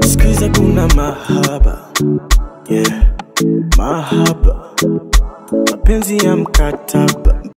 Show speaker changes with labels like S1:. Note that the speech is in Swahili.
S1: Sikiza kuna mahaba yeah. Mahaba mapenzi ya mkataba